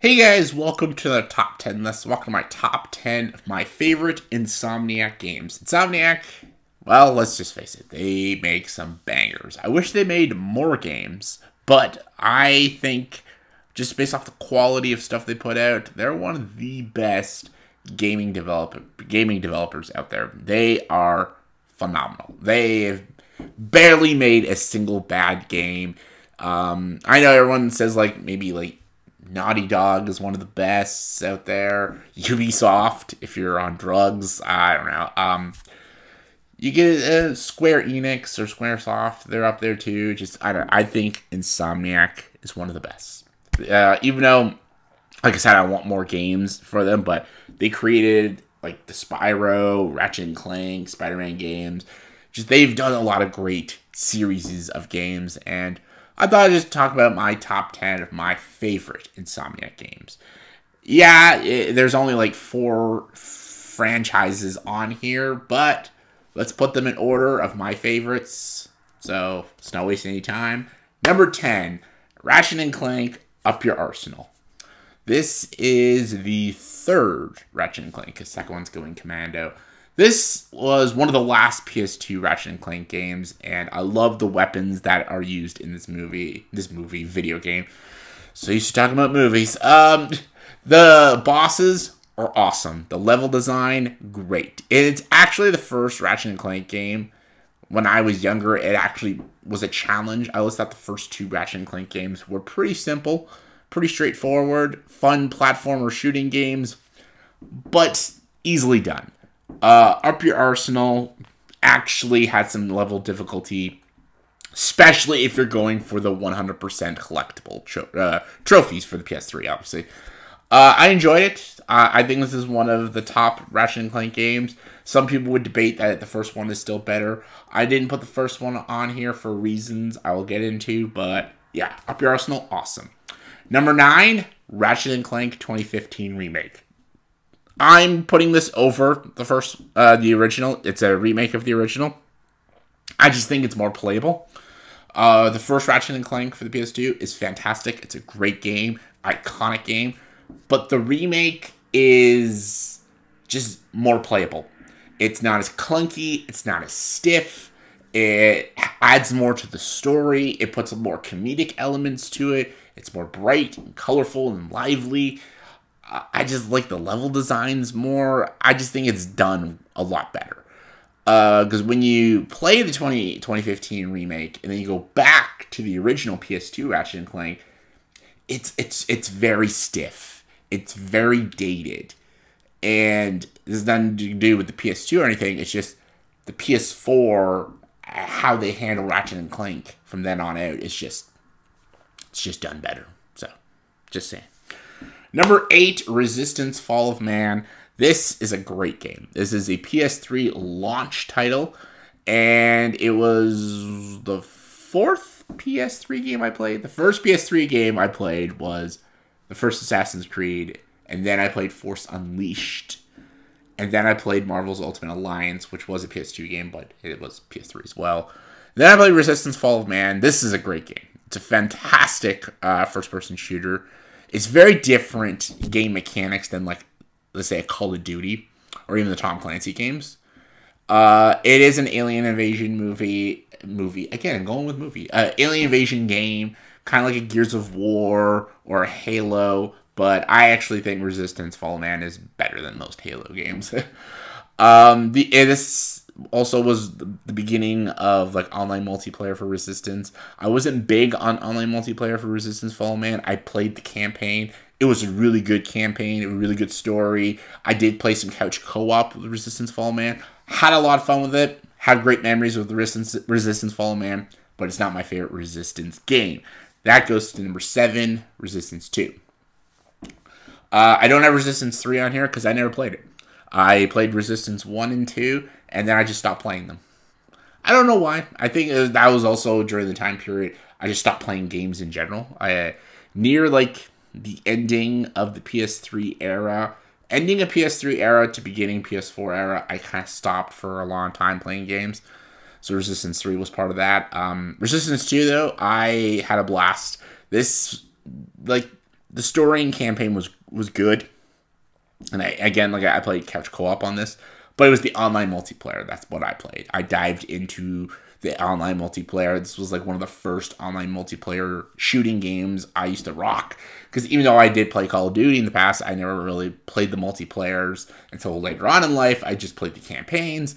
Hey guys, welcome to the top 10 list. Welcome to my top 10 of my favorite Insomniac games. Insomniac, well, let's just face it, they make some bangers. I wish they made more games, but I think just based off the quality of stuff they put out, they're one of the best gaming developer gaming developers out there. They are phenomenal. They have barely made a single bad game. Um, I know everyone says like maybe like Naughty Dog is one of the best out there. Ubisoft, if you're on drugs, I don't know. Um, you get uh, Square Enix or SquareSoft, they're up there too. Just I don't. I think Insomniac is one of the best. Uh, even though, like I said, I want more games for them, but they created like the Spyro, Ratchet and Clank, Spider-Man games. Just they've done a lot of great series of games and I thought I'd just talk about my top 10 of my favorite Insomniac games. Yeah, it, there's only like four franchises on here, but let's put them in order of my favorites. So it's not wasting any time. Number 10, Ratchet and Clank Up Your Arsenal. This is the third Ratchet and Clank. because second one's going Commando. This was one of the last PS2 Ratchet and Clank games, and I love the weapons that are used in this movie, this movie video game. So you should talk about movies. Um, the bosses are awesome. The level design, great. It's actually the first Ratchet and Clank game. When I was younger, it actually was a challenge. I always thought the first two Ratchet and Clank games were pretty simple, pretty straightforward, fun platformer shooting games, but easily done. Uh, Up Your Arsenal actually had some level difficulty, especially if you're going for the 100% collectible tro- uh, trophies for the PS3, obviously. Uh, I enjoyed it. Uh, I think this is one of the top Ratchet and Clank games. Some people would debate that the first one is still better. I didn't put the first one on here for reasons I will get into, but yeah, Up Your Arsenal, awesome. Number nine, Ratchet and Clank 2015 remake. I'm putting this over the first, uh, the original. It's a remake of the original. I just think it's more playable. Uh, the first Ratchet and Clank for the PS2 is fantastic. It's a great game, iconic game, but the remake is just more playable. It's not as clunky. It's not as stiff. It adds more to the story. It puts more comedic elements to it. It's more bright and colorful and lively. I just like the level designs more. I just think it's done a lot better. Because uh, when you play the 20, 2015 remake and then you go back to the original PS2 Ratchet and Clank, it's it's it's very stiff. It's very dated, and this nothing to do with the PS2 or anything. It's just the PS4 how they handle Ratchet and Clank from then on out is just it's just done better. So, just saying. Number eight, Resistance Fall of Man. This is a great game. This is a PS3 launch title, and it was the fourth PS3 game I played. The first PS3 game I played was the first Assassin's Creed, and then I played Force Unleashed, and then I played Marvel's Ultimate Alliance, which was a PS2 game, but it was PS3 as well. Then I played Resistance Fall of Man. This is a great game. It's a fantastic uh, first person shooter. It's very different game mechanics than like let's say a Call of Duty or even the Tom Clancy games. Uh, it is an alien invasion movie. Movie again, going with movie. Uh, alien invasion game, kind of like a Gears of War or a Halo, but I actually think Resistance Fall Man is better than most Halo games. um, the this also was the beginning of like online multiplayer for Resistance. I wasn't big on online multiplayer for Resistance Fall Man. I played the campaign. It was a really good campaign, a really good story. I did play some couch co-op with Resistance Fall Man. Had a lot of fun with it. Had great memories with Resistance Resistance Fall Man, but it's not my favorite Resistance game. That goes to number seven, Resistance Two. Uh, I don't have Resistance 3 on here because I never played it. I played Resistance 1 and 2, and then I just stopped playing them. I don't know why. I think that was also during the time period I just stopped playing games in general. I near like the ending of the PS3 era, ending a PS3 era to beginning PS4 era, I kind of stopped for a long time playing games. So Resistance 3 was part of that. Um, Resistance 2 though, I had a blast. This like the story and campaign was was good. And I, again, like I played couch co-op on this, but it was the online multiplayer. That's what I played. I dived into the online multiplayer. This was like one of the first online multiplayer shooting games I used to rock. Because even though I did play Call of Duty in the past, I never really played the multiplayers until later on in life. I just played the campaigns.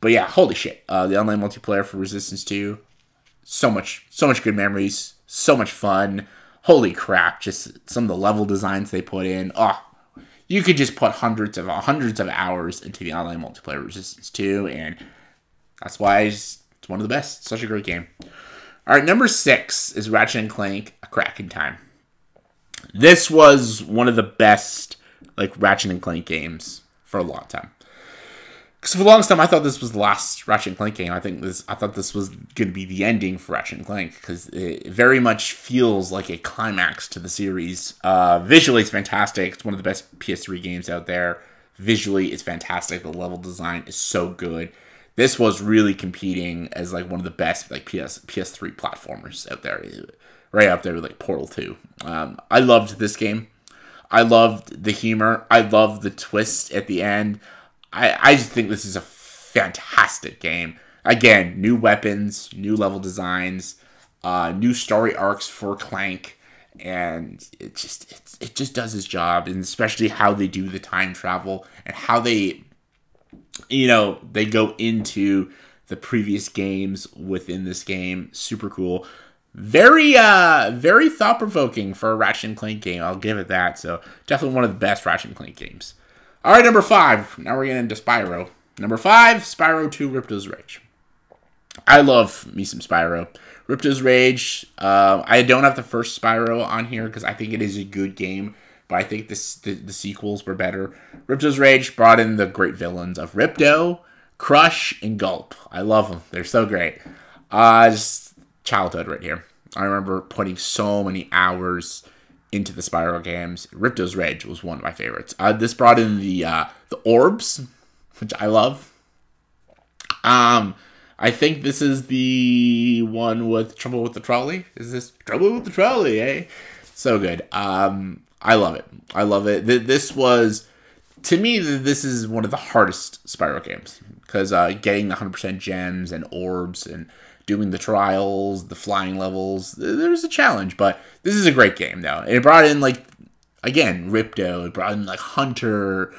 But yeah, holy shit. Uh, the online multiplayer for Resistance 2, so much, so much good memories, so much fun. Holy crap, just some of the level designs they put in. Oh, you could just put hundreds of hundreds of hours into the online multiplayer Resistance 2, and that's why it's one of the best. Such a great game. All right, number six is Ratchet and Clank: A Crack in Time. This was one of the best like Ratchet and Clank games for a long time. Because for the longest time, I thought this was the last Ratchet and Clank game. I think this, I thought this was going to be the ending for Ratchet and Clank because it very much feels like a climax to the series. Uh, visually, it's fantastic. It's one of the best PS3 games out there. Visually, it's fantastic. The level design is so good. This was really competing as like one of the best like PS PS3 platformers out there, right up there with like Portal Two. Um, I loved this game. I loved the humor. I loved the twist at the end. I, I just think this is a fantastic game. Again, new weapons, new level designs, uh, new story arcs for Clank, and it just it, it just does its job, and especially how they do the time travel and how they, you know, they go into the previous games within this game. Super cool. Very uh very thought provoking for a Ratchet and Clank game. I'll give it that. So definitely one of the best Ratchet and Clank games. All right, number five. Now we're getting into Spyro. Number five, Spyro 2 Ripto's Rage. I love me some Spyro. Ripto's Rage. Uh, I don't have the first Spyro on here because I think it is a good game, but I think this the, the sequels were better. Ripto's Rage brought in the great villains of Ripto, Crush, and Gulp. I love them. They're so great. Uh, just childhood right here. I remember putting so many hours into the Spyro games. Ripto's Rage was one of my favorites. Uh, this brought in the uh, the orbs, which I love. Um, I think this is the one with Trouble with the Trolley. Is this Trouble with the Trolley? Eh, so good. Um, I love it. I love it. This was to me. This is one of the hardest Spyro games because uh, getting the hundred percent gems and orbs and doing the trials, the flying levels. There's a challenge, but this is a great game though. It brought in like again Ripto. It brought in like Hunter,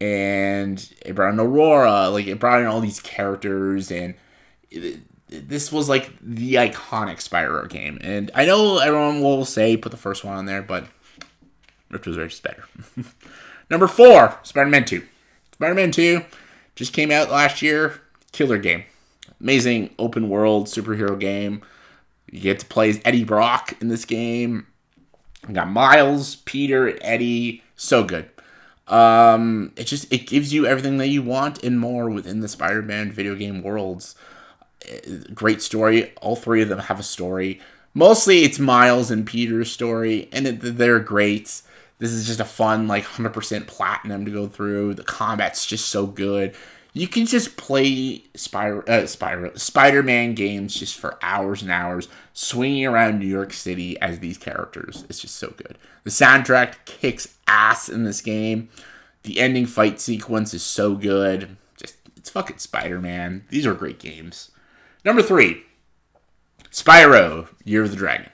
and it brought in Aurora. Like it brought in all these characters, and it, this was like the iconic Spyro game. And I know everyone will say put the first one on there, but Ripto's Rage is better. Number four, Spider-Man Two. Spider-Man Two just came out last year. Killer game amazing open world superhero game. You get to play as Eddie Brock in this game. You got Miles, Peter, Eddie. So good. Um, it just it gives you everything that you want and more within the Spider-Man video game worlds. Eh, great story. All three of them have a story. Mostly it's Miles and Peter's story, and it, they're great. This is just a fun, like 100% platinum to go through. The combat's just so good you can just play Spyro, uh, Spyro, Spider-Man games just for hours and hours, swinging around New York City as these characters. It's just so good. The soundtrack kicks ass in this game. The ending fight sequence is so good. Just it's fucking Spider-Man. These are great games. Number three, Spyro: Year of the Dragon.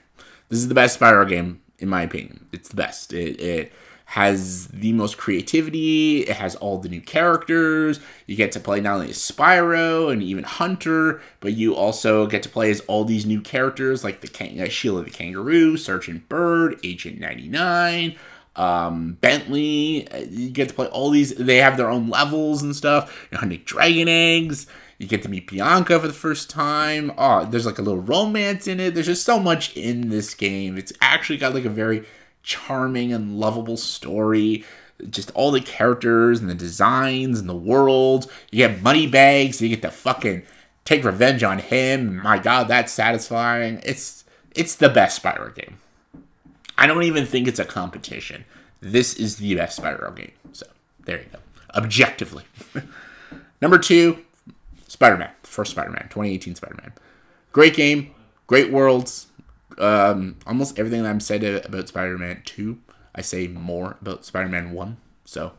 This is the best Spyro game in my opinion. It's the best. It, it has the most creativity. It has all the new characters. You get to play not only as Spyro and even Hunter, but you also get to play as all these new characters like the Kang- uh, Sheila the Kangaroo, Sergeant Byrd, Agent 99, um, Bentley. Uh, you get to play all these. They have their own levels and stuff. You're hunting dragon eggs. You get to meet Bianca for the first time. Oh, there's like a little romance in it. There's just so much in this game. It's actually got like a very charming and lovable story. Just all the characters and the designs and the world. You get Moneybags. You get to fucking take revenge on him. My God, that's satisfying. It's it's the best Spyro game. I don't even think it's a competition. This is the best Spyro game. So there you go. Objectively. Number two, Spider Man. First Spider Man. 2018 Spider Man. Great game. Great worlds um, almost everything that I'm said about Spider-Man 2 I say more about Spider Man 1. So,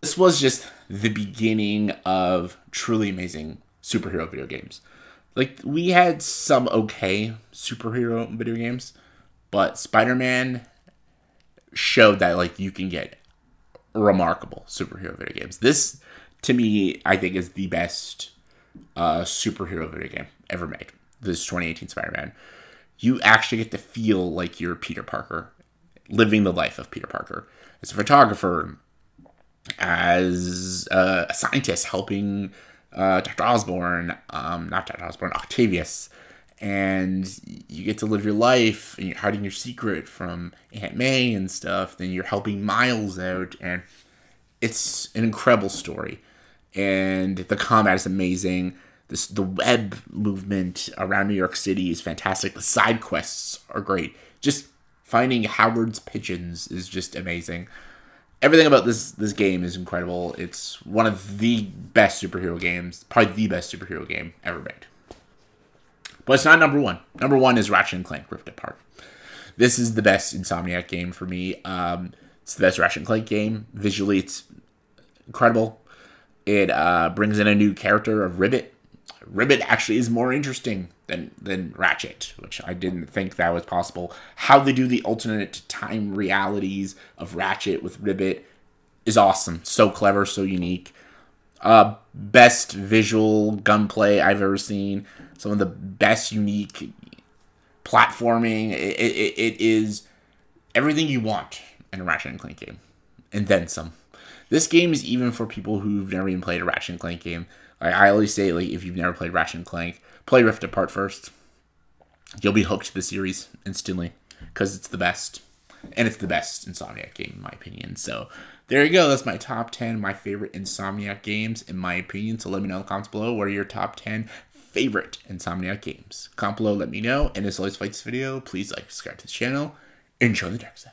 this was just the beginning of truly amazing superhero video games. Like, we had some okay superhero video games, but Spider Man showed that, like, you can get remarkable superhero video games. This, to me, I think is the best uh, superhero video game ever made. This 2018 Spider Man. You actually get to feel like you're Peter Parker, living the life of Peter Parker. As a photographer, as a scientist helping uh, Dr. Osborn, um, not Dr. Osborn, Octavius, and you get to live your life and you're hiding your secret from Aunt May and stuff. Then you're helping Miles out, and it's an incredible story. And the combat is amazing. This, the web movement around New York City is fantastic. The side quests are great. Just finding Howard's pigeons is just amazing. Everything about this this game is incredible. It's one of the best superhero games, probably the best superhero game ever made. But it's not number one. Number one is Ratchet and Clank Rift Apart. This is the best Insomniac game for me. Um, it's the best Ratchet and Clank game. Visually, it's incredible. It uh, brings in a new character of Rivet. Rivet actually is more interesting than than Ratchet, which I didn't think that was possible. How they do the alternate time realities of Ratchet with Rivet is awesome. So clever, so unique. Uh, best visual gunplay I've ever seen. Some of the best unique platforming. It, it, it is everything you want in a Ratchet and Clank game, and then some. This game is even for people who've never even played a Ratchet and Clank game. Like I always say, like if you've never played Ratchet and Clank, play Rift Apart first. You'll be hooked to the series instantly because it's the best, and it's the best Insomniac game in my opinion. So there you go. That's my top ten, my favorite Insomniac games in my opinion. So let me know in the comments below what are your top ten favorite Insomniac games. Comment below, let me know. And as always, like this video, please like, subscribe to the channel, and join the dark side.